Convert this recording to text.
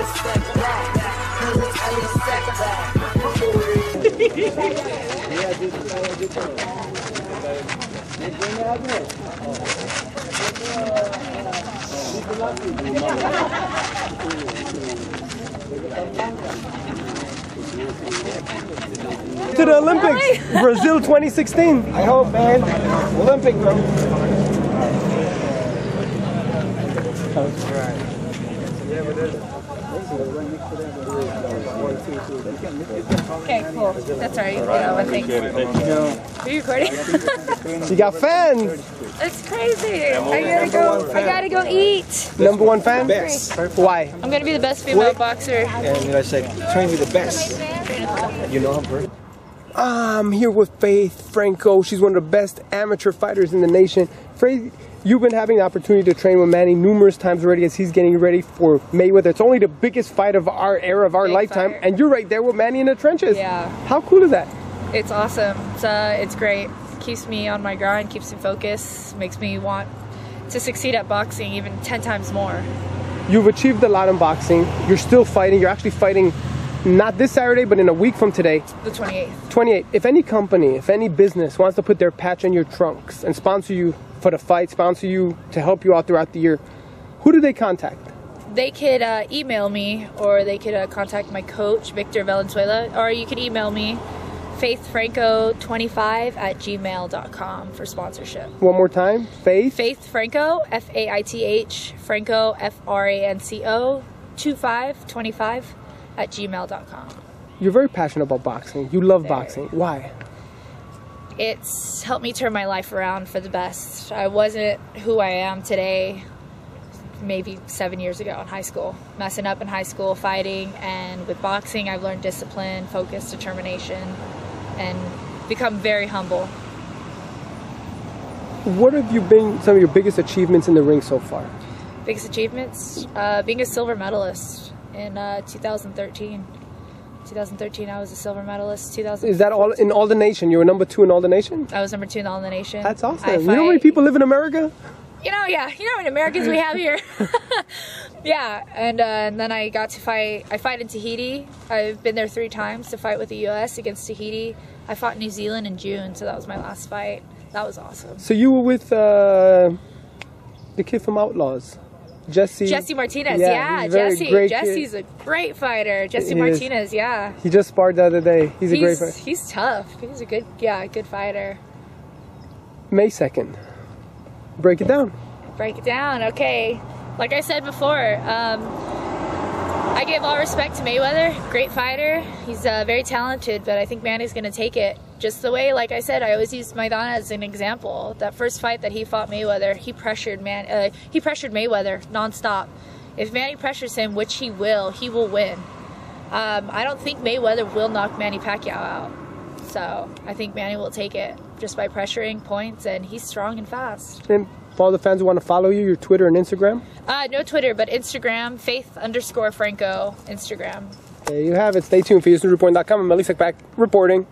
a step back. Cause it's only a step To the Olympics, Brazil 2016. I hope, man. Olympic, bro. Okay, cool. That's all oh, right. You know, I think. Are you recording? You got fans. it's crazy. I gotta go. I gotta go eat. Number one fan? Best. Why? I'm gonna be the best female boxer. And you know, I said, train me the best. You know him, bro? I'm here with Faith Franco. She's one of the best amateur fighters in the nation. Faith, you've been having the opportunity to train with Manny numerous times already as he's getting ready for Mayweather. It's only the biggest fight of our era, of our Big lifetime, and you're right there with Manny in the trenches. Yeah. How cool is that? It's awesome. It's uh, it's great. Keeps me on my grind. Keeps me focused. Makes me want to succeed at boxing even ten times more. You've achieved a lot in boxing. You're still fighting. You're actually fighting not this Saturday, but in a week from today. The 28th. 28. If any company, if any business wants to put their patch on your trunks and sponsor you for the fight, sponsor you to help you out throughout the year, who do they contact? They could uh, email me, or they could uh, contact my coach Victor Valenzuela, or you could email me faithfranco25 at gmail.com for sponsorship. One more time. Faith. Faith Franco, F A I T H, Franco, F R A N C O, 2525 at gmail.com. You're very passionate about boxing. You love boxing. Why? It's helped me turn my life around for the best. I wasn't who I am today maybe seven years ago in high school. Messing up in high school, fighting, and with boxing, I've learned discipline, focus, determination, and become very humble. What have you been some of your biggest achievements in the ring so far? Biggest achievements? Uh, being a silver medalist in uh, 2013. 2013, I was a silver medalist. 2000. Is that all in all the nation? You were number two in all the nation? I was number two in all the nation. That's awesome. I You know how many people live in America? You know, yeah, you know how many Americans we have here. yeah, and, uh, and then I got to fight. I fight in Tahiti. I've been there three times to fight with the U.S. against Tahiti. I fought in New Zealand in June, so that was my last fight. That was awesome. So you were with uh, the kid from Outlaws, Jesse. Jesse Martinez, Yeah, yeah, he's Jesse. Jesse's a great fighter. Jesse He is. Martinez, yeah. He just sparred the other day. He's a great fighter. he's tough. He's a good, yeah, good fighter. May second. Break it down. break it down. Okay, like I said before, um, I give all respect to Mayweather. Great fighter. He's uh, very talented, but I think Manny's going to take it just the way. Like I said, I always use Maidana as an example. That first fight that he fought Mayweather, he pressured Man. Uh, he pressured Mayweather nonstop. If Manny pressures him, which he will, he will win. Um, I don't think Mayweather will knock Manny Pacquiao out. So I think Manny will take it just by pressuring points, and he's strong and fast. And for all the fans who want to follow you, your Twitter and Instagram. Uh, no Twitter, but Instagram, faith underscore Franco, Instagram. There you have it. Stay tuned for EsNewsReporting.com. I'm Elie Seckbach reporting.